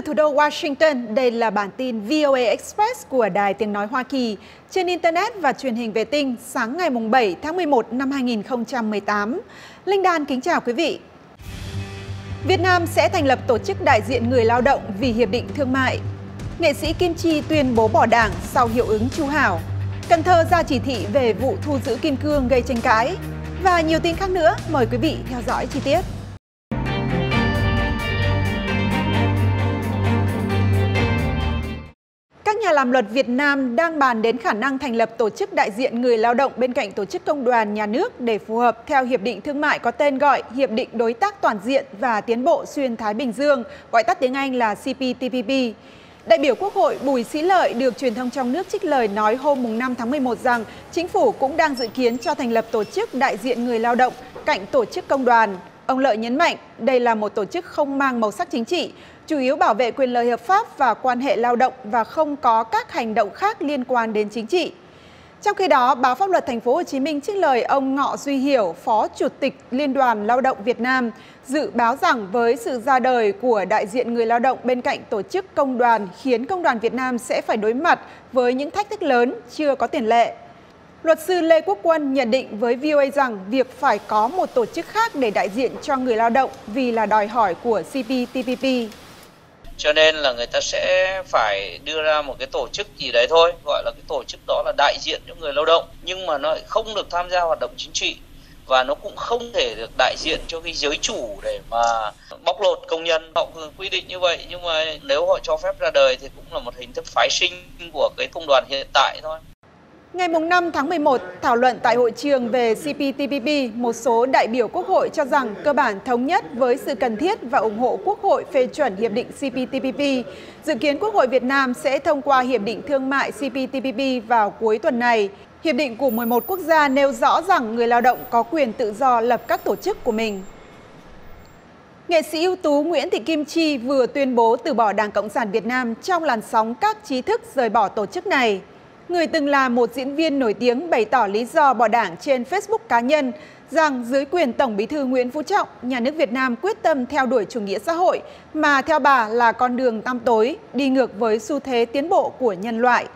từ thủ đô Washington, đây là bản tin VOA Express của Đài Tiếng Nói Hoa Kỳ trên Internet và truyền hình vệ tinh sáng ngày 7 tháng 11 năm 2018. Linh Đan kính chào quý vị. Việt Nam sẽ thành lập tổ chức đại diện người lao động vì Hiệp định Thương mại. Nghệ sĩ Kim Chi tuyên bố bỏ đảng sau hiệu ứng Chu Hảo. Cần Thơ ra chỉ thị về vụ thu giữ kim cương gây tranh cãi. Và nhiều tin khác nữa, mời quý vị theo dõi chi tiết. Các nhà làm luật Việt Nam đang bàn đến khả năng thành lập tổ chức đại diện người lao động bên cạnh tổ chức công đoàn nhà nước để phù hợp theo hiệp định thương mại có tên gọi Hiệp định Đối tác Toàn diện và Tiến bộ Xuyên Thái Bình Dương, gọi tắt tiếng Anh là CPTPP. Đại biểu Quốc hội Bùi Sĩ Lợi được truyền thông trong nước trích lời nói hôm 5 tháng 11 rằng chính phủ cũng đang dự kiến cho thành lập tổ chức đại diện người lao động cạnh tổ chức công đoàn. Ông Lợi nhấn mạnh đây là một tổ chức không mang màu sắc chính trị, chủ yếu bảo vệ quyền lợi hợp pháp và quan hệ lao động và không có các hành động khác liên quan đến chính trị. Trong khi đó, báo pháp luật thành phố Hồ Chí Minh trích lời ông Ngọ Duy Hiểu, Phó Chủ tịch Liên đoàn Lao động Việt Nam, dự báo rằng với sự ra đời của đại diện người lao động bên cạnh tổ chức công đoàn khiến công đoàn Việt Nam sẽ phải đối mặt với những thách thức lớn chưa có tiền lệ. Luật sư Lê Quốc Quân nhận định với VOA rằng việc phải có một tổ chức khác để đại diện cho người lao động vì là đòi hỏi của CPTPP cho nên là người ta sẽ phải đưa ra một cái tổ chức gì đấy thôi, gọi là cái tổ chức đó là đại diện cho người lao động, nhưng mà nó không được tham gia hoạt động chính trị và nó cũng không thể được đại diện cho cái giới chủ để mà bóc lột công nhân. Họ quy định như vậy, nhưng mà nếu họ cho phép ra đời thì cũng là một hình thức phái sinh của cái công đoàn hiện tại thôi. Ngày 5 tháng 11, thảo luận tại hội trường về CPTPP, một số đại biểu Quốc hội cho rằng cơ bản thống nhất với sự cần thiết và ủng hộ Quốc hội phê chuẩn Hiệp định CPTPP. Dự kiến Quốc hội Việt Nam sẽ thông qua Hiệp định Thương mại CPTPP vào cuối tuần này. Hiệp định của 11 quốc gia nêu rõ rằng người lao động có quyền tự do lập các tổ chức của mình. Nghệ sĩ ưu tú Nguyễn Thị Kim Chi vừa tuyên bố từ bỏ Đảng Cộng sản Việt Nam trong làn sóng các trí thức rời bỏ tổ chức này. Người từng là một diễn viên nổi tiếng bày tỏ lý do bỏ đảng trên Facebook cá nhân rằng dưới quyền Tổng bí thư Nguyễn Phú Trọng, nhà nước Việt Nam quyết tâm theo đuổi chủ nghĩa xã hội mà theo bà là con đường tăm tối, đi ngược với xu thế tiến bộ của nhân loại.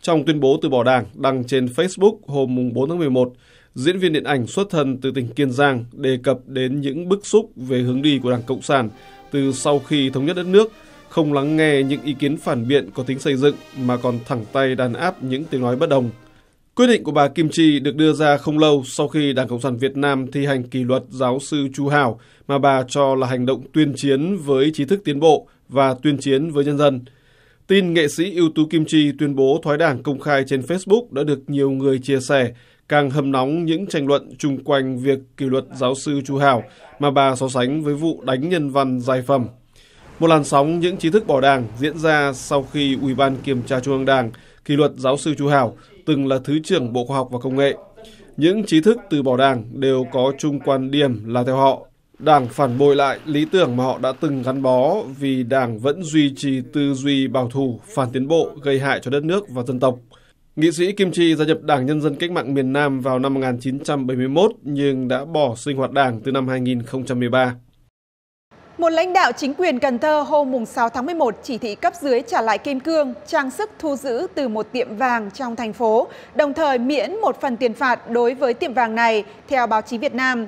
Trong tuyên bố từ bỏ đảng đăng trên Facebook hôm 4 tháng 11, diễn viên điện ảnh xuất thân từ tỉnh Kiên Giang đề cập đến những bức xúc về hướng đi của Đảng Cộng sản từ sau khi thống nhất đất nước – không lắng nghe những ý kiến phản biện có tính xây dựng mà còn thẳng tay đàn áp những tiếng nói bất đồng. Quyết định của bà Kim Chi được đưa ra không lâu sau khi Đảng Cộng sản Việt Nam thi hành kỷ luật giáo sư Chu Hảo mà bà cho là hành động tuyên chiến với trí thức tiến bộ và tuyên chiến với nhân dân. Tin nghệ sĩ ưu tú Kim Chi tuyên bố thoái đảng công khai trên Facebook đã được nhiều người chia sẻ, càng hâm nóng những tranh luận chung quanh việc kỷ luật giáo sư Chu Hảo mà bà so sánh với vụ đánh nhân văn giải phẩm một làn sóng những trí thức bỏ đảng diễn ra sau khi Ủy ban Kiểm tra Trung ương Đảng kỷ luật giáo sư Chu Hảo, từng là Thứ trưởng Bộ Khoa học và Công nghệ. Những trí thức từ bỏ đảng đều có chung quan điểm là theo họ. Đảng phản bội lại lý tưởng mà họ đã từng gắn bó vì đảng vẫn duy trì tư duy bảo thủ, phản tiến bộ, gây hại cho đất nước và dân tộc. Nghị sĩ Kim Chi gia nhập Đảng Nhân dân Cách mạng miền Nam vào năm 1971 nhưng đã bỏ sinh hoạt đảng từ năm 2013. Một lãnh đạo chính quyền Cần Thơ hôm 6 tháng 11 chỉ thị cấp dưới trả lại kim cương, trang sức thu giữ từ một tiệm vàng trong thành phố, đồng thời miễn một phần tiền phạt đối với tiệm vàng này, theo báo chí Việt Nam.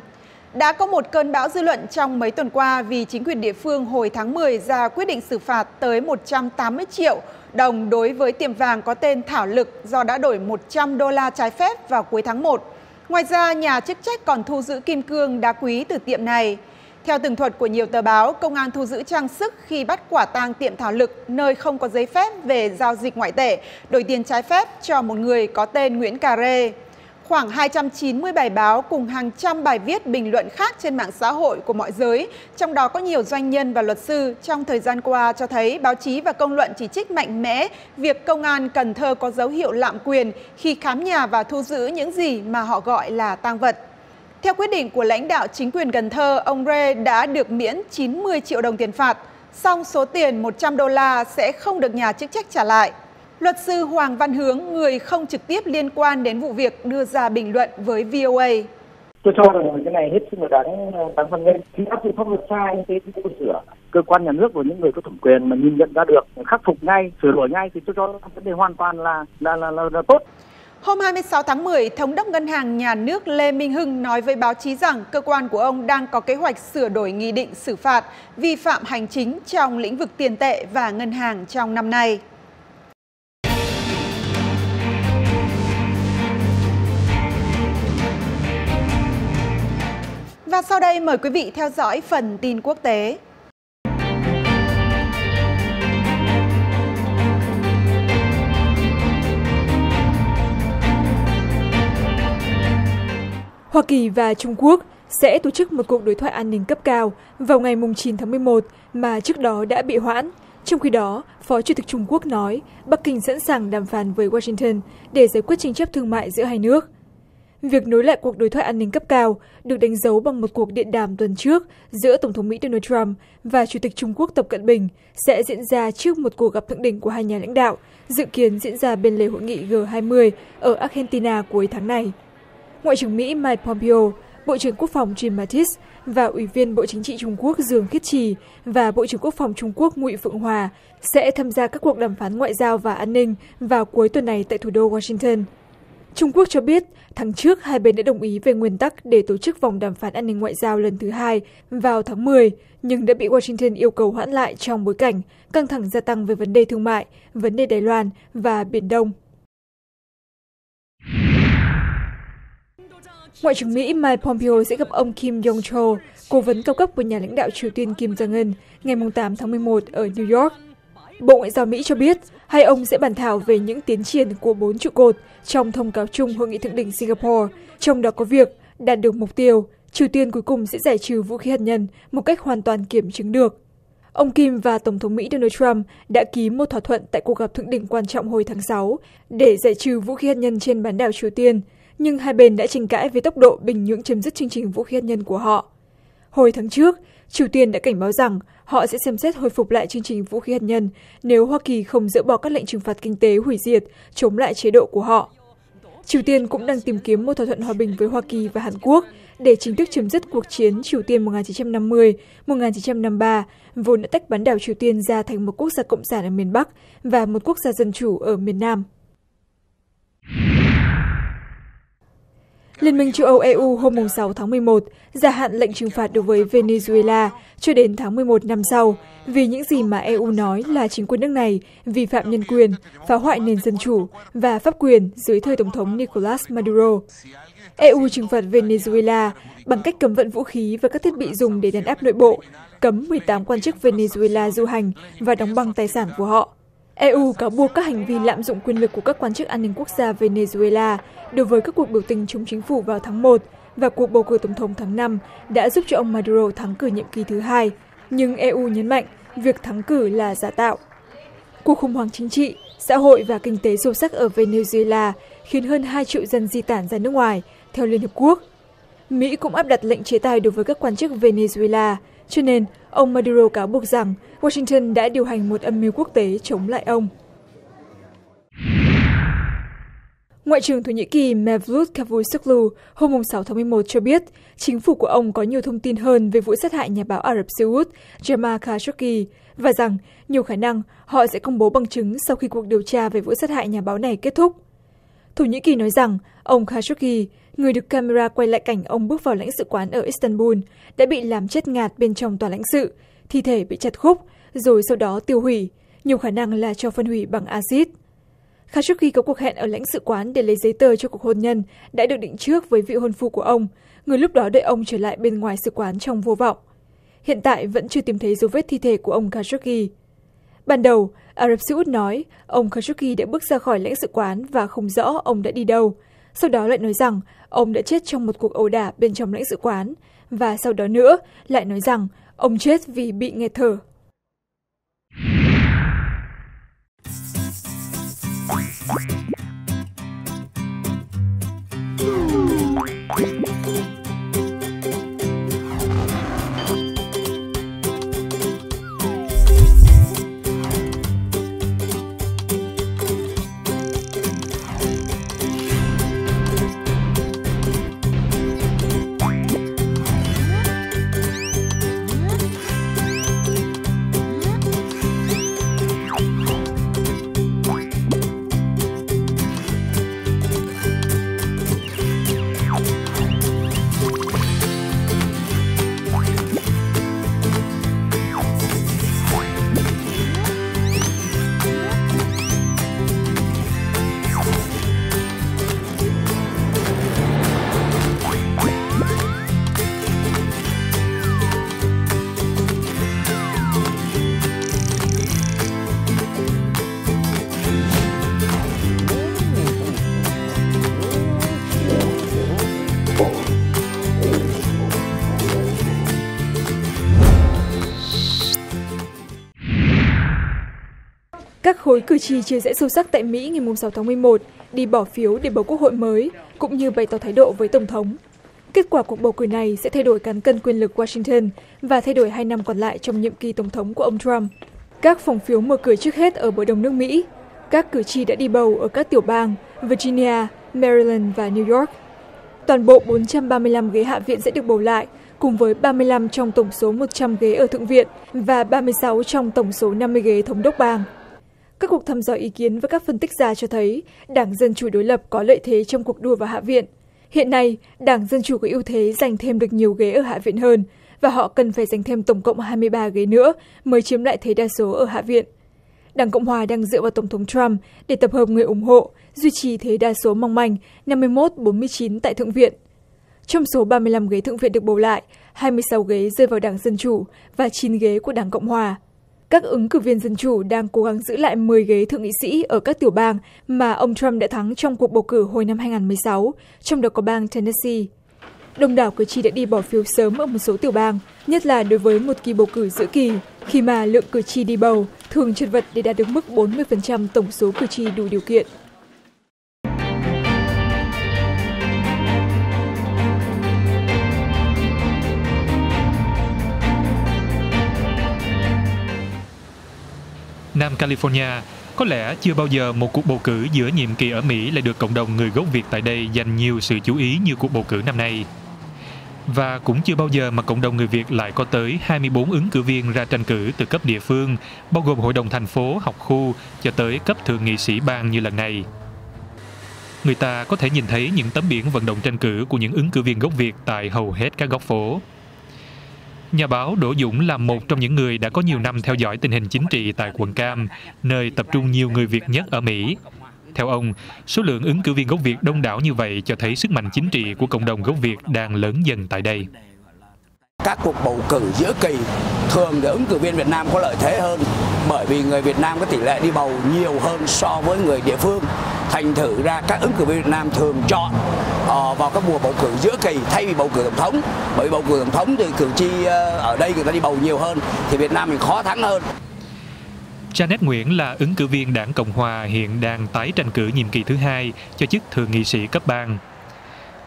Đã có một cơn bão dư luận trong mấy tuần qua vì chính quyền địa phương hồi tháng 10 ra quyết định xử phạt tới 180 triệu đồng đối với tiệm vàng có tên Thảo Lực do đã đổi 100 đô la trái phép vào cuối tháng 1. Ngoài ra, nhà chức trách còn thu giữ kim cương đá quý từ tiệm này. Theo tường thuật của nhiều tờ báo, công an thu giữ trang sức khi bắt quả tang tiệm thảo lực nơi không có giấy phép về giao dịch ngoại tệ, đổi tiền trái phép cho một người có tên Nguyễn Cà Rê. Khoảng 290 bài báo cùng hàng trăm bài viết bình luận khác trên mạng xã hội của mọi giới, trong đó có nhiều doanh nhân và luật sư trong thời gian qua cho thấy báo chí và công luận chỉ trích mạnh mẽ việc công an Cần Thơ có dấu hiệu lạm quyền khi khám nhà và thu giữ những gì mà họ gọi là tang vật. Theo quyết định của lãnh đạo chính quyền Cần Thơ, ông Rê đã được miễn 90 triệu đồng tiền phạt, song số tiền 100 đô la sẽ không được nhà chức trách trả lại. Luật sư Hoàng Văn Hướng, người không trực tiếp liên quan đến vụ việc đưa ra bình luận với VOA. tôi cho rằng cái này hết sức là đáng đáng phân lên. khi áp dụng pháp luật sai thế thì cũng sửa cơ quan nhà nước và những người có thẩm quyền mà nhìn nhận ra được khắc phục ngay sửa đổi ngay thì tôi cho vấn đề hoàn toàn là là là, là, là tốt Hôm 26 tháng 10, Thống đốc Ngân hàng Nhà nước Lê Minh Hưng nói với báo chí rằng cơ quan của ông đang có kế hoạch sửa đổi nghị định xử phạt vi phạm hành chính trong lĩnh vực tiền tệ và ngân hàng trong năm nay. Và sau đây mời quý vị theo dõi phần tin quốc tế. Hoa Kỳ và Trung Quốc sẽ tổ chức một cuộc đối thoại an ninh cấp cao vào ngày 9 tháng 11 mà trước đó đã bị hoãn. Trong khi đó, Phó Chủ tịch Trung Quốc nói Bắc Kinh sẵn sàng đàm phán với Washington để giải quyết tranh chấp thương mại giữa hai nước. Việc nối lại cuộc đối thoại an ninh cấp cao được đánh dấu bằng một cuộc điện đàm tuần trước giữa Tổng thống Mỹ Donald Trump và Chủ tịch Trung Quốc Tập Cận Bình sẽ diễn ra trước một cuộc gặp thượng đỉnh của hai nhà lãnh đạo, dự kiến diễn ra bên lề hội nghị G20 ở Argentina cuối tháng này. Ngoại trưởng Mỹ Mike Pompeo, Bộ trưởng Quốc phòng Jim Mattis và Ủy viên Bộ Chính trị Trung Quốc Dương Khiết Trì và Bộ trưởng Quốc phòng Trung Quốc Ngụy Phượng Hòa sẽ tham gia các cuộc đàm phán ngoại giao và an ninh vào cuối tuần này tại thủ đô Washington. Trung Quốc cho biết tháng trước hai bên đã đồng ý về nguyên tắc để tổ chức vòng đàm phán an ninh ngoại giao lần thứ hai vào tháng 10, nhưng đã bị Washington yêu cầu hoãn lại trong bối cảnh căng thẳng gia tăng về vấn đề thương mại, vấn đề Đài Loan và Biển Đông. Ngoại trưởng Mỹ Mike Pompeo sẽ gặp ông Kim Yong Chol, cố vấn cao cấp của nhà lãnh đạo Triều Tiên Kim Jong Un, ngày 8 tháng 11 ở New York. Bộ Ngoại giao Mỹ cho biết hai ông sẽ bàn thảo về những tiến triển của bốn trụ cột trong thông cáo chung hội nghị thượng đỉnh Singapore, trong đó có việc đạt được mục tiêu Triều Tiên cuối cùng sẽ giải trừ vũ khí hạt nhân một cách hoàn toàn kiểm chứng được. Ông Kim và Tổng thống Mỹ Donald Trump đã ký một thỏa thuận tại cuộc gặp thượng đỉnh quan trọng hồi tháng 6 để giải trừ vũ khí hạt nhân trên bán đảo Triều Tiên, nhưng hai bên đã tranh cãi về tốc độ Bình Nhưỡng chấm dứt chương trình vũ khí hạt nhân của họ. Hồi tháng trước, Triều Tiên đã cảnh báo rằng họ sẽ xem xét hồi phục lại chương trình vũ khí hạt nhân nếu Hoa Kỳ không dỡ bỏ các lệnh trừng phạt kinh tế hủy diệt chống lại chế độ của họ. Triều Tiên cũng đang tìm kiếm một thỏa thuận hòa bình với Hoa Kỳ và Hàn Quốc để chính thức chấm dứt cuộc chiến Triều Tiên 1950-1953, vốn đã tách bán đảo Triều Tiên ra thành một quốc gia cộng sản ở miền Bắc và một quốc gia dân chủ ở miền Nam. Liên minh châu Âu EU hôm 6 tháng 11 gia hạn lệnh trừng phạt đối với Venezuela cho đến tháng 11 năm sau vì những gì mà EU nói là chính quyền nước này vi phạm nhân quyền, phá hoại nền dân chủ và pháp quyền dưới thời Tổng thống Nicolas Maduro. EU trừng phạt Venezuela bằng cách cấm vận vũ khí và các thiết bị dùng để đàn áp nội bộ, cấm 18 quan chức Venezuela du hành và đóng băng tài sản của họ. EU cáo buộc các hành vi lạm dụng quyền lực của các quan chức an ninh quốc gia Venezuela đối với các cuộc biểu tình chống chính phủ vào tháng 1 và cuộc bầu cử tổng thống tháng 5 đã giúp cho ông Maduro thắng cử nhiệm kỳ thứ hai. Nhưng EU nhấn mạnh việc thắng cử là giả tạo. Cuộc khủng hoảng chính trị, xã hội và kinh tế sâu sắc ở Venezuela khiến hơn 2 triệu dân di tản ra nước ngoài, theo Liên Hợp Quốc. Mỹ cũng áp đặt lệnh chế tài đối với các quan chức Venezuela, cho nên ông Maduro cáo buộc rằng Washington đã điều hành một âm mưu quốc tế chống lại ông. Ngoại trưởng Thổ Nhĩ Kỳ Mevlut Cavusoglu hôm 6 tháng 11 cho biết chính phủ của ông có nhiều thông tin hơn về vụ sát hại nhà báo Ả Rập Xê Út Jamal Khashoggi và rằng nhiều khả năng họ sẽ công bố bằng chứng sau khi cuộc điều tra về vụ sát hại nhà báo này kết thúc. Thổ Nhĩ Kỳ nói rằng ông Khashoggi, người được camera quay lại cảnh ông bước vào lãnh sự quán ở Istanbul, đã bị làm chết ngạt bên trong tòa lãnh sự, thi thể bị chặt khúc, rồi sau đó tiêu hủy, nhiều khả năng là cho phân hủy bằng axit. Khashoggi có cuộc hẹn ở lãnh sự quán để lấy giấy tờ cho cuộc hôn nhân đã được định trước với vị hôn phu của ông, người lúc đó đợi ông trở lại bên ngoài sự quán trong vô vọng. Hiện tại vẫn chưa tìm thấy dấu vết thi thể của ông Khashoggi. Ban đầu, Ả Rập Xê Út nói ông Khashoggi đã bước ra khỏi lãnh sự quán và không rõ ông đã đi đâu sau đó lại nói rằng, ông đã chết trong một cuộc ẩu đả bên trong lãnh sự quán. Và sau đó nữa, lại nói rằng, ông chết vì bị nghẹt thở. Khối cử tri chia rẽ sâu sắc tại Mỹ ngày 6 tháng 11 đi bỏ phiếu để bầu quốc hội mới, cũng như bày tỏ thái độ với Tổng thống. Kết quả cuộc bầu cử này sẽ thay đổi cán cân quyền lực Washington và thay đổi hai năm còn lại trong nhiệm kỳ Tổng thống của ông Trump. Các phòng phiếu mở cửa trước hết ở bờ đông nước Mỹ. Các cử tri đã đi bầu ở các tiểu bang Virginia, Maryland và New York. Toàn bộ 435 ghế hạ viện sẽ được bầu lại, cùng với 35 trong tổng số 100 ghế ở Thượng viện và 36 trong tổng số 50 ghế thống đốc bang. Các cuộc thăm dò ý kiến với các phân tích gia cho thấy Đảng Dân Chủ đối lập có lợi thế trong cuộc đua vào Hạ viện. Hiện nay, Đảng Dân Chủ có ưu thế giành thêm được nhiều ghế ở Hạ viện hơn, và họ cần phải giành thêm tổng cộng 23 ghế nữa mới chiếm lại thế đa số ở Hạ viện. Đảng Cộng Hòa đang dựa vào Tổng thống Trump để tập hợp người ủng hộ, duy trì thế đa số mong manh 51-49 tại Thượng viện. Trong số 35 ghế Thượng viện được bầu lại, 26 ghế rơi vào Đảng Dân Chủ và 9 ghế của Đảng Cộng Hòa. Các ứng cử viên Dân Chủ đang cố gắng giữ lại 10 ghế thượng nghị sĩ ở các tiểu bang mà ông Trump đã thắng trong cuộc bầu cử hồi năm 2016, trong đó có bang Tennessee. Đông đảo cử tri đã đi bỏ phiếu sớm ở một số tiểu bang, nhất là đối với một kỳ bầu cử giữa kỳ, khi mà lượng cử tri đi bầu thường chật vật để đạt được mức 40% tổng số cử tri đủ điều kiện. Nam California có lẽ chưa bao giờ một cuộc bầu cử giữa nhiệm kỳ ở Mỹ lại được cộng đồng người gốc Việt tại đây dành nhiều sự chú ý như cuộc bầu cử năm nay. Và cũng chưa bao giờ mà cộng đồng người Việt lại có tới 24 ứng cử viên ra tranh cử từ cấp địa phương, bao gồm hội đồng thành phố, học khu cho tới cấp thượng nghị sĩ bang như lần này. Người ta có thể nhìn thấy những tấm biển vận động tranh cử của những ứng cử viên gốc Việt tại hầu hết các góc phố. Nhà báo Đỗ Dũng là một trong những người đã có nhiều năm theo dõi tình hình chính trị tại quận Cam, nơi tập trung nhiều người Việt nhất ở Mỹ. Theo ông, số lượng ứng cử viên gốc Việt đông đảo như vậy cho thấy sức mạnh chính trị của cộng đồng gốc Việt đang lớn dần tại đây. Các cuộc bầu cử giữa kỳ thường để ứng cử viên Việt Nam có lợi thế hơn bởi vì người Việt Nam có tỷ lệ đi bầu nhiều hơn so với người địa phương. Thành thử ra các ứng cử viên Việt Nam thường chọn uh, vào các mùa bầu cử giữa kỳ thay vì bầu cử tổng thống. Bởi vì bầu cử tổng thống thì cử tri uh, ở đây người ta đi bầu nhiều hơn thì Việt Nam mình khó thắng hơn. Janet Nguyễn là ứng cử viên đảng Cộng Hòa hiện đang tái tranh cử nhiệm kỳ thứ hai cho chức thượng nghị sĩ cấp bang.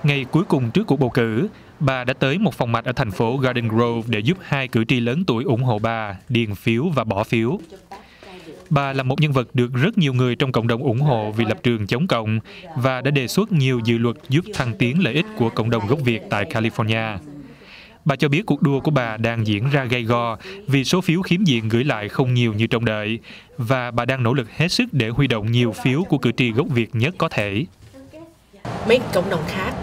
Ngày cuối cùng trước cuộc bầu cử, bà đã tới một phòng mạch ở thành phố Garden Grove để giúp hai cử tri lớn tuổi ủng hộ bà điền phiếu và bỏ phiếu. Bà là một nhân vật được rất nhiều người trong cộng đồng ủng hộ vì lập trường chống cộng và đã đề xuất nhiều dự luật giúp thăng tiến lợi ích của cộng đồng gốc Việt tại California. Bà cho biết cuộc đua của bà đang diễn ra gay go vì số phiếu khiếm diện gửi lại không nhiều như trông đợi và bà đang nỗ lực hết sức để huy động nhiều phiếu của cử tri gốc Việt nhất có thể. Mấy cộng đồng khác,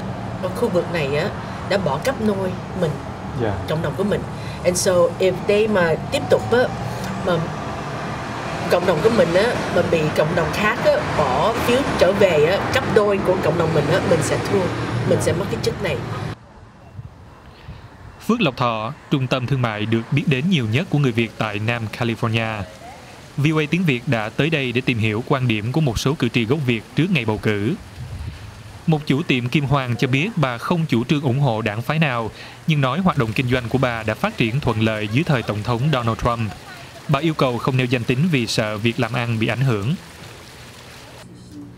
ở khu vực này á đã bỏ cấp nôi mình, yeah. cộng đồng của mình. And so if they mà tiếp tục á mà cộng đồng của mình á mà bị cộng đồng khác á bỏ phiếu trở về á cấp đôi của cộng đồng mình á mình sẽ thua, mình sẽ mất cái chức này. Phước Lộc Thọ, trung tâm thương mại được biết đến nhiều nhất của người Việt tại Nam California. VOA tiếng Việt đã tới đây để tìm hiểu quan điểm của một số cử tri gốc Việt trước ngày bầu cử. Một chủ tiệm Kim Hoàng cho biết bà không chủ trương ủng hộ đảng phái nào, nhưng nói hoạt động kinh doanh của bà đã phát triển thuận lợi dưới thời Tổng thống Donald Trump. Bà yêu cầu không nêu danh tính vì sợ việc làm ăn bị ảnh hưởng.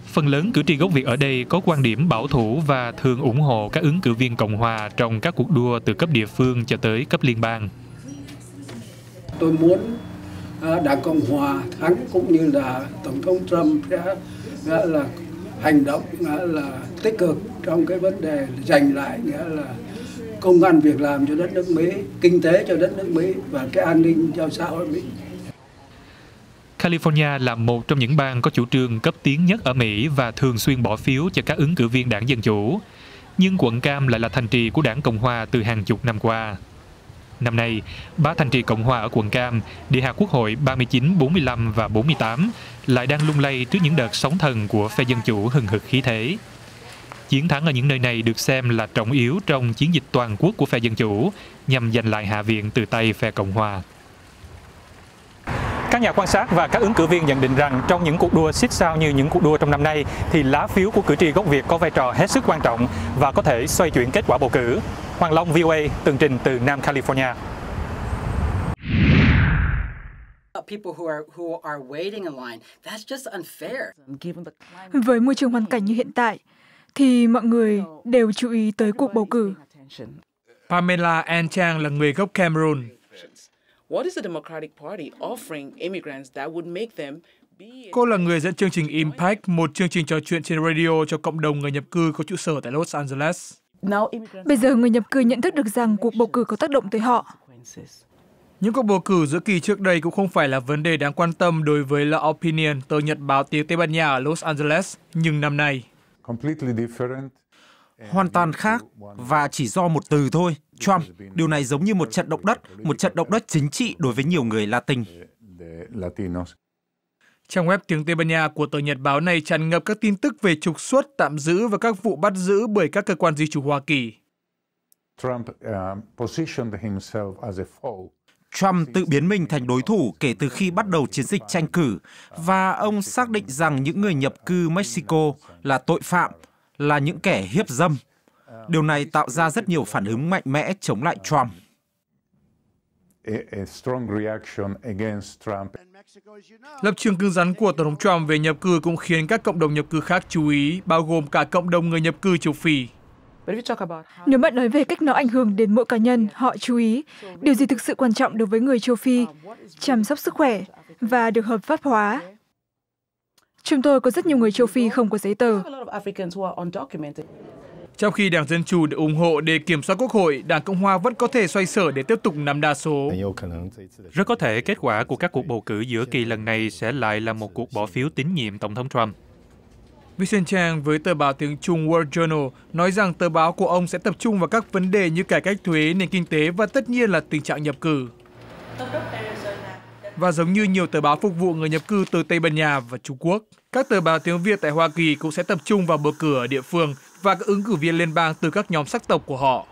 Phần lớn cử tri gốc Việt ở đây có quan điểm bảo thủ và thường ủng hộ các ứng cử viên Cộng hòa trong các cuộc đua từ cấp địa phương cho tới cấp liên bang. Tôi muốn à, Đảng Cộng hòa thắng cũng như là Tổng thống Trump sẽ là hành động là tích cực trong cái vấn đề giành lại nghĩa là công an việc làm cho đất nước Mỹ, kinh tế cho đất nước Mỹ và cái an ninh cho xã hội Mỹ. California là một trong những bang có chủ trương cấp tiến nhất ở Mỹ và thường xuyên bỏ phiếu cho các ứng cử viên đảng Dân Chủ. Nhưng quận Cam lại là thành trì của đảng Cộng Hòa từ hàng chục năm qua. Năm nay, ba thành trì Cộng Hòa ở quận Cam, địa hạt quốc hội 39, 45 và 48 lại đang lung lay trước những đợt sóng thần của phe Dân Chủ hừng hực khí thế. Chiến thắng ở những nơi này được xem là trọng yếu trong chiến dịch toàn quốc của phe Dân Chủ nhằm giành lại Hạ viện từ tay phe Cộng Hòa. Các nhà quan sát và các ứng cử viên nhận định rằng trong những cuộc đua xích sao như những cuộc đua trong năm nay thì lá phiếu của cử tri gốc Việt có vai trò hết sức quan trọng và có thể xoay chuyển kết quả bầu cử. Hoàng Long VOA tường trình từ Nam California. Với môi trường hoàn cảnh như hiện tại, thì mọi người đều chú ý tới cuộc bầu cử. Pamela Ann Chang là người gốc Cameroon. Cô là người dẫn chương trình Impact, một chương trình trò chuyện trên radio cho cộng đồng người nhập cư có trụ sở tại Los Angeles. Bây giờ người nhập cư nhận thức được rằng cuộc bầu cử có tác động tới họ. Những cuộc bầu cử giữa kỳ trước đây cũng không phải là vấn đề đáng quan tâm đối với La Opinion, tờ nhật báo tiếng Tây Ban Nha ở Los Angeles, nhưng năm nay. Hoàn toàn khác và chỉ do một từ thôi, Trump. Điều này giống như một trận động đất, một trận động đất chính trị đối với nhiều người Latin. Trang web tiếng Tây Ban Nha của tờ nhật báo này tràn ngập các tin tức về trục xuất, tạm giữ và các vụ bắt giữ bởi các cơ quan di trú Hoa Kỳ. Trump, Trump tự biến mình thành đối thủ kể từ khi bắt đầu chiến dịch tranh cử và ông xác định rằng những người nhập cư Mexico là tội phạm, là những kẻ hiếp dâm. Điều này tạo ra rất nhiều phản ứng mạnh mẽ chống lại Trump. Lập trường cứng rắn của Tổng thống Trump về nhập cư cũng khiến các cộng đồng nhập cư khác chú ý, bao gồm cả cộng đồng người nhập cư châu Phi. Nếu bạn nói về cách nó ảnh hưởng đến mỗi cá nhân, họ chú ý điều gì thực sự quan trọng đối với người châu Phi, chăm sóc sức khỏe và được hợp pháp hóa. Chúng tôi có rất nhiều người châu Phi không có giấy tờ. Trong khi Đảng Dân Chủ được ủng hộ để kiểm soát Quốc hội, Đảng Cộng Hòa vẫn có thể xoay sở để tiếp tục nắm đa số. Rất có thể kết quả của các cuộc bầu cử giữa kỳ lần này sẽ lại là một cuộc bỏ phiếu tín nhiệm Tổng thống Trump. Vincent Chang với tờ báo tiếng Trung World Journal nói rằng tờ báo của ông sẽ tập trung vào các vấn đề như cải cách thuế, nền kinh tế và tất nhiên là tình trạng nhập cư. Và giống như nhiều tờ báo phục vụ người nhập cư từ Tây Ban Nha và Trung Quốc, các tờ báo tiếng Việt tại Hoa Kỳ cũng sẽ tập trung vào bầu cử ở địa phương và các ứng cử viên liên bang từ các nhóm sắc tộc của họ.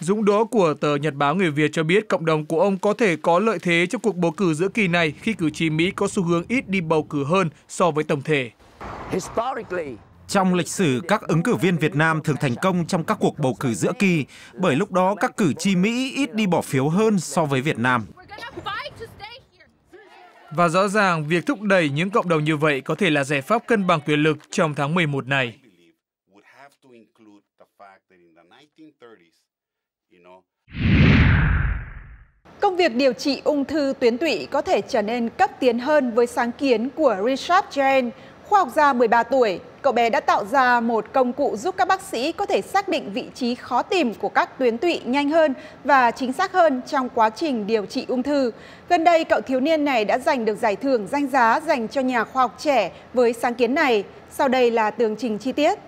Dũng Đỗ của tờ Nhật báo Người Việt cho biết cộng đồng của ông có thể có lợi thế trong cuộc bầu cử giữa kỳ này khi cử tri Mỹ có xu hướng ít đi bầu cử hơn so với tổng thể. Trong lịch sử, các ứng cử viên Việt Nam thường thành công trong các cuộc bầu cử giữa kỳ, bởi lúc đó các cử tri Mỹ ít đi bỏ phiếu hơn so với Việt Nam. Và rõ ràng, việc thúc đẩy những cộng đồng như vậy có thể là giải pháp cân bằng quyền lực trong tháng 11 này. Công việc điều trị ung thư tuyến tụy có thể trở nên cấp tiến hơn với sáng kiến của Richard Jane, khoa học gia 13 tuổi. Cậu bé đã tạo ra một công cụ giúp các bác sĩ có thể xác định vị trí khó tìm của các tuyến tụy nhanh hơn và chính xác hơn trong quá trình điều trị ung thư. Gần đây, cậu thiếu niên này đã giành được giải thưởng danh giá dành cho nhà khoa học trẻ với sáng kiến này. Sau đây là tường trình chi tiết.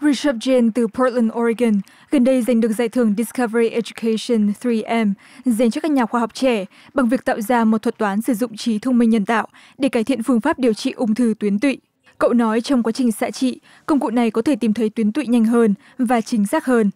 Rishabh Jain từ Portland, Oregon, gần đây giành được giải thưởng Discovery Education 3M dành cho các nhà khoa học trẻ bằng việc tạo ra một thuật toán sử dụng trí thông minh nhân tạo để cải thiện phương pháp điều trị ung thư tuyến tụy. Cậu nói trong quá trình xạ trị, công cụ này có thể tìm thấy tuyến tụy nhanh hơn và chính xác hơn.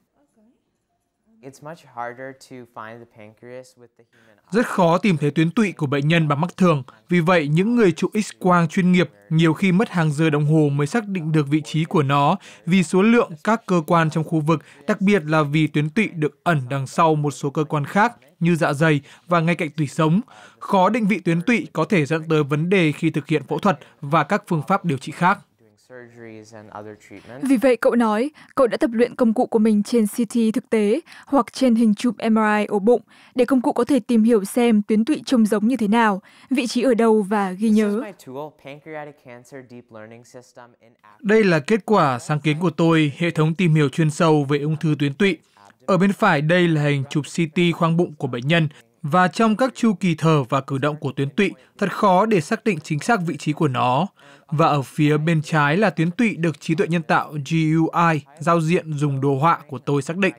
Rất khó tìm thấy tuyến tụy của bệnh nhân bằng mắt thường, vì vậy những người chụp X-quang chuyên nghiệp nhiều khi mất hàng giờ đồng hồ mới xác định được vị trí của nó vì số lượng các cơ quan trong khu vực, đặc biệt là vì tuyến tụy được ẩn đằng sau một số cơ quan khác như dạ dày và ngay cạnh tủy sống. Khó định vị tuyến tụy có thể dẫn tới vấn đề khi thực hiện phẫu thuật và các phương pháp điều trị khác. Vì vậy cậu nói, cậu đã tập luyện công cụ của mình trên CT thực tế hoặc trên hình chụp MRI ổ bụng để công cụ có thể tìm hiểu xem tuyến tụy trông giống như thế nào, vị trí ở đâu và ghi nhớ. Đây là kết quả sáng kiến của tôi, hệ thống tìm hiểu chuyên sâu về ung thư tuyến tụy. Ở bên phải đây là hình chụp CT khoang bụng của bệnh nhân và trong các chu kỳ thở và cử động của tuyến tụy, thật khó để xác định chính xác vị trí của nó. Và ở phía bên trái là tuyến tụy được trí tuệ nhân tạo GUI, giao diện dùng đồ họa của tôi xác định.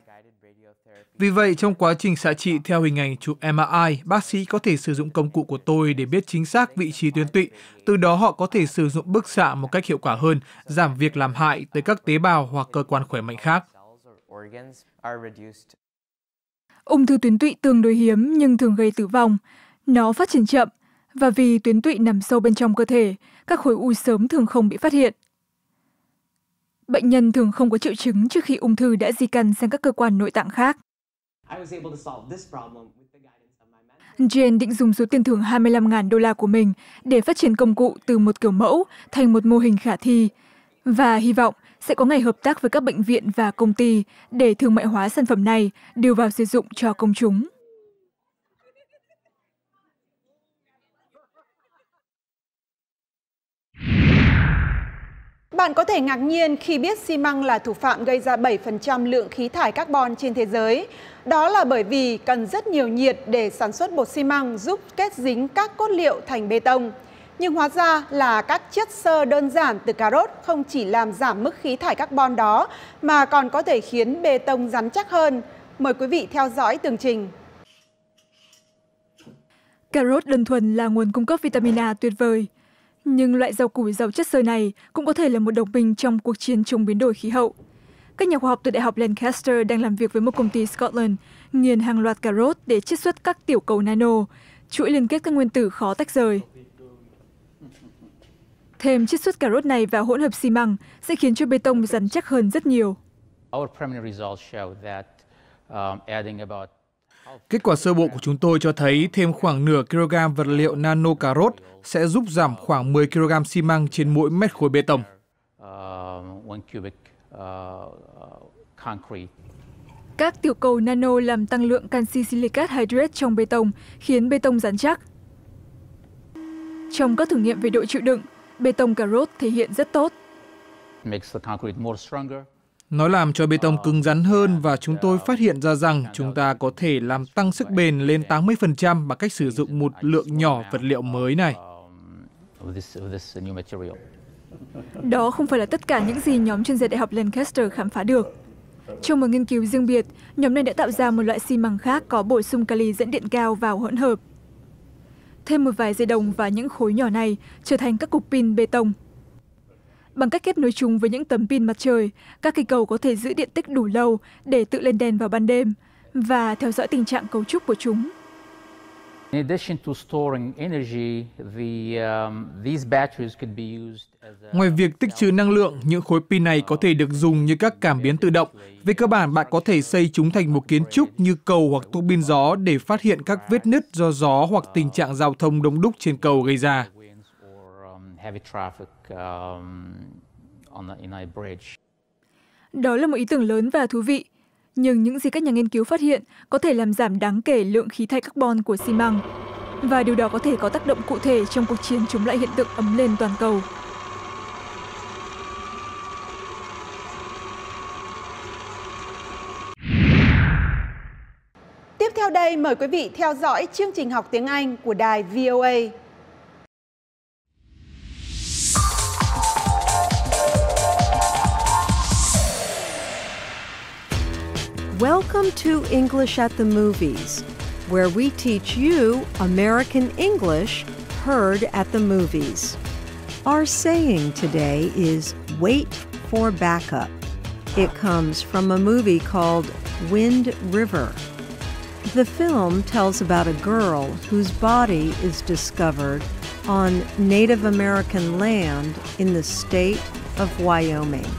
Vì vậy, trong quá trình xạ trị theo hình ảnh chụp MRI, bác sĩ có thể sử dụng công cụ của tôi để biết chính xác vị trí tuyến tụy. Từ đó họ có thể sử dụng bức xạ một cách hiệu quả hơn, giảm việc làm hại tới các tế bào hoặc cơ quan khỏe mạnh khác. Ung thư tuyến tụy tương đối hiếm nhưng thường gây tử vong. Nó phát triển chậm và vì tuyến tụy nằm sâu bên trong cơ thể, các khối u sớm thường không bị phát hiện. Bệnh nhân thường không có triệu chứng trước khi ung thư đã di căn sang các cơ quan nội tạng khác. Jane định dùng số tiền thưởng 25.000 đô la của mình để phát triển công cụ từ một kiểu mẫu thành một mô hình khả thi và hy vọng sẽ có ngày hợp tác với các bệnh viện và công ty để thương mại hóa sản phẩm này đưa vào sử dụng cho công chúng. Bạn có thể ngạc nhiên khi biết xi măng là thủ phạm gây ra 7% lượng khí thải carbon trên thế giới. Đó là bởi vì cần rất nhiều nhiệt để sản xuất bột xi măng giúp kết dính các cốt liệu thành bê tông. Nhưng hóa ra là các chất xơ đơn giản từ cà rốt không chỉ làm giảm mức khí thải carbon đó mà còn có thể khiến bê tông rắn chắc hơn. Mời quý vị theo dõi tường trình. Cà rốt đơn thuần là nguồn cung cấp vitamin A tuyệt vời. Nhưng loại rau củ giàu chất xơ này cũng có thể là một đồng minh trong cuộc chiến chống biến đổi khí hậu. Các nhà khoa học từ Đại học Lancaster đang làm việc với một công ty Scotland nghiền hàng loạt cà rốt để chiết xuất các tiểu cầu nano, chuỗi liên kết các nguyên tử khó tách rời. Thêm chiết xuất cà rốt này vào hỗn hợp xi măng sẽ khiến cho bê tông rắn chắc hơn rất nhiều. Kết quả sơ bộ của chúng tôi cho thấy thêm khoảng nửa kg vật liệu nano cà rốt sẽ giúp giảm khoảng 10 kg xi măng trên mỗi mét khối bê tông. Các tiểu cầu nano làm tăng lượng canxi silicat hydrate trong bê tông, khiến bê tông rắn chắc. Trong các thử nghiệm về độ chịu đựng, bê tông cà rốt thể hiện rất tốt. Nó làm cho bê tông cứng rắn hơn và chúng tôi phát hiện ra rằng chúng ta có thể làm tăng sức bền lên 80% bằng cách sử dụng một lượng nhỏ vật liệu mới này. Đó không phải là tất cả những gì nhóm chuyên gia Đại học Lancaster khám phá được. Trong một nghiên cứu riêng biệt, nhóm này đã tạo ra một loại xi măng khác có bổ sung kali dẫn điện cao vào hỗn hợp. Thêm một vài dây đồng và những khối nhỏ này trở thành các cục pin bê tông. Bằng cách kết nối chúng với những tấm pin mặt trời, các cây cầu có thể giữ điện tích đủ lâu để tự lên đèn vào ban đêm và theo dõi tình trạng cấu trúc của chúng. Ngoài việc tích trữ năng lượng, những khối pin này có thể được dùng như các cảm biến tự động. Về cơ bản, bạn có thể xây chúng thành một kiến trúc như cầu hoặc tua bin gió để phát hiện các vết nứt do gió hoặc tình trạng giao thông đông đúc trên cầu gây ra. Đó là một ý tưởng lớn và thú vị. Nhưng những gì các nhà nghiên cứu phát hiện có thể làm giảm đáng kể lượng khí thải carbon của xi măng. Và điều đó có thể có tác động cụ thể trong cuộc chiến chống lại hiện tượng ấm lên toàn cầu. Tiếp theo đây, mời quý vị theo dõi chương trình học tiếng Anh của đài VOA. Welcome to English at the Movies, where we teach you American English heard at the movies. Our saying today is wait for backup. It comes from a movie called Wind River. The film tells about a girl whose body is discovered on Native American land in the state of Wyoming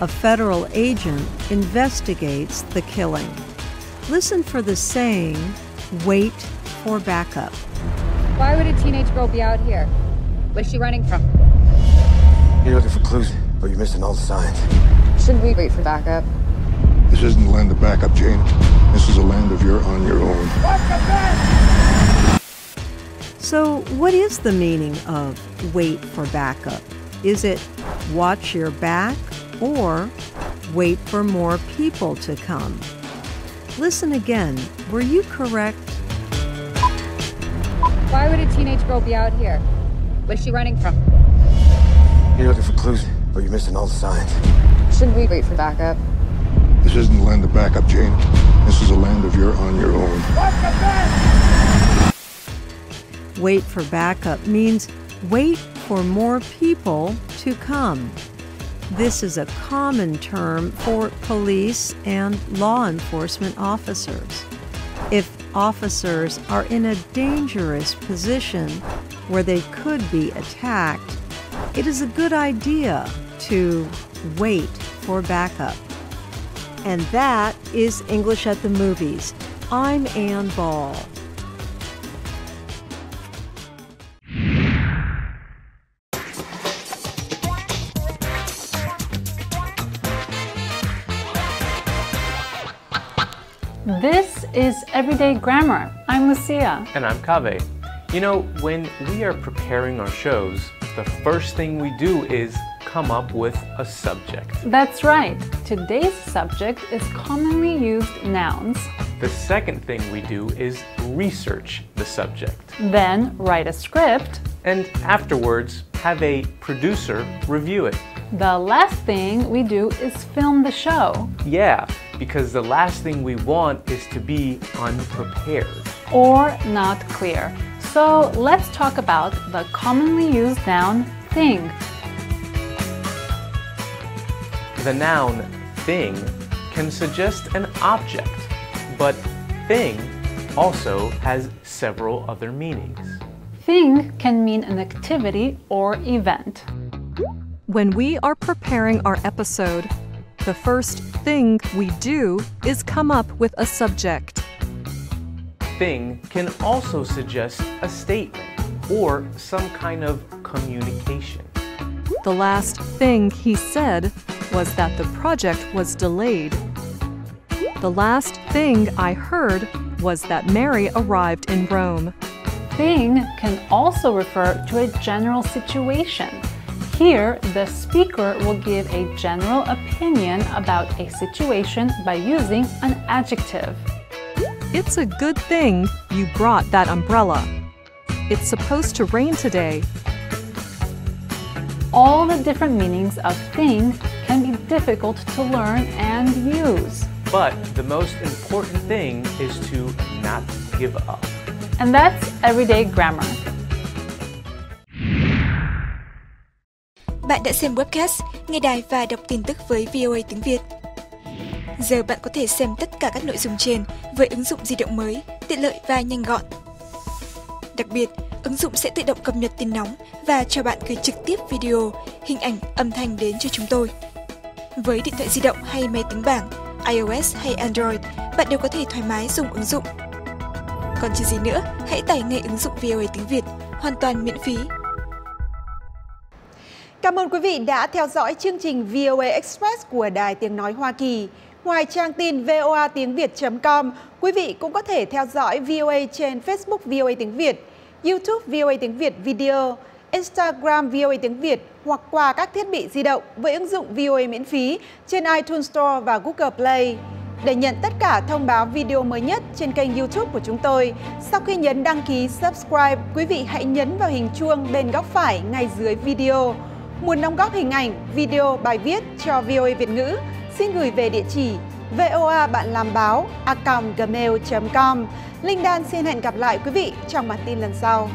a federal agent investigates the killing. Listen for the saying, wait for backup. Why would a teenage girl be out here? Where's she running from? You're looking for clues, but you're missing all the signs. Shouldn't we wait for backup? This isn't the land of backup, Jane. This is a land of you're on your own. So, what is the meaning of wait for backup? Is it watch your back or wait for more people to come. Listen again. Were you correct? Why would a teenage girl be out here? Where's she running from? You're looking for clues, but you're missing all the signs. Shouldn't we wait for backup? This isn't the land of backup, Jane. This is a land of you're on your own. Wait for backup means wait for more people to come. This is a common term for police and law enforcement officers. If officers are in a dangerous position where they could be attacked, it is a good idea to wait for backup. And that is English at the Movies. I'm Ann Ball. Is Everyday Grammar. I'm Lucia. And I'm Kave. You know, when we are preparing our shows, the first thing we do is come up with a subject. That's right. Today's subject is commonly used nouns. The second thing we do is research the subject. Then write a script. And afterwards, have a producer review it. The last thing we do is film the show. Yeah, because the last thing we want is to be unprepared. Or not clear. So let's talk about the commonly used noun thing. The noun thing can suggest an object, but thing also has several other meanings. Thing can mean an activity or event. When we are preparing our episode, the first thing we do is come up with a subject. Thing can also suggest a statement or some kind of communication. The last thing he said was that the project was delayed. The last thing I heard was that Mary arrived in Rome. Thing can also refer to a general situation. Here, the speaker will give a general opinion about a situation by using an adjective. It's a good thing you brought that umbrella. It's supposed to rain today. All the different meanings of thing can be difficult to learn and use. But the most important thing is to not give up. And that's everyday grammar. Bạn đã xem webcast, nghe đài và đọc tin tức với VOA tiếng Việt. Giờ bạn có thể xem tất cả các nội dung trên với ứng dụng di động mới, tiện lợi và nhanh gọn. Đặc biệt, ứng dụng sẽ tự động cập nhật tin nóng và cho bạn gửi trực tiếp video, hình ảnh, âm thanh đến cho chúng tôi. Với điện thoại di động hay máy tính bảng, iOS hay Android, bạn đều có thể thoải mái dùng ứng dụng. Còn chờ gì nữa, hãy tải ngay ứng dụng VOA tiếng Việt, hoàn toàn miễn phí Cảm ơn quý vị đã theo dõi chương trình VOA Express của Đài Tiếng Nói Hoa Kỳ. Ngoài trang tin voa tiếng Việt.com, quý vị cũng có thể theo dõi VOA trên Facebook VOA tiếng Việt, YouTube VOA tiếng Việt Video, Instagram VOA tiếng Việt hoặc qua các thiết bị di động với ứng dụng VOA miễn phí trên iTunes Store và Google Play. Để nhận tất cả thông báo video mới nhất trên kênh YouTube của chúng tôi, sau khi nhấn đăng ký subscribe, quý vị hãy nhấn vào hình chuông bên góc phải ngay dưới video. Muốn đóng góp hình ảnh, video, bài viết cho VOA Việt ngữ, xin gửi về địa chỉ voa bạn làm báo a gmail.com. Linh Đan xin hẹn gặp lại quý vị trong bản tin lần sau.